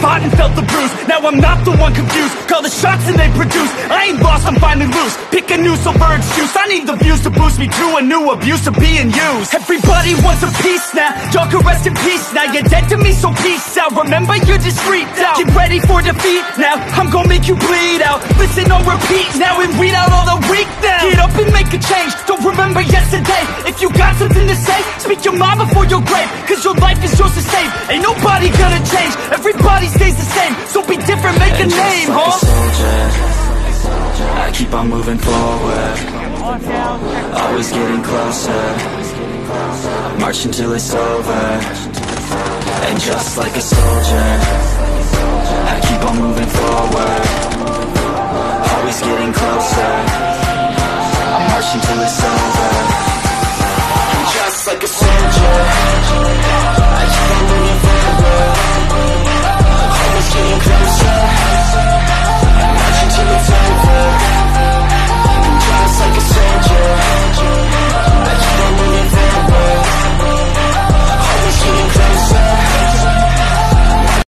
fought and felt the bruise. Now I'm not the one confused. Call the shots and they produce. I ain't lost, I'm finally loose. Pick a new silver excuse I need the views to boost me to a new abuse of being used. Everybody wants a piece now. Y'all can rest in peace now. You're dead to me, so peace out. Remember you're discreet now Get ready for defeat now. I'm gonna make you bleed out. Listen or repeat now And weed out all the weak now. Get up and make a change. Don't remember yesterday. If you got something to say Speak your mind before your grave. Cause your life is yours to save stays the same. So be different, make and a name, like huh? A soldier, I keep on moving forward. Always getting closer. March until it's over. And just like a soldier I keep on moving forward. Always getting closer.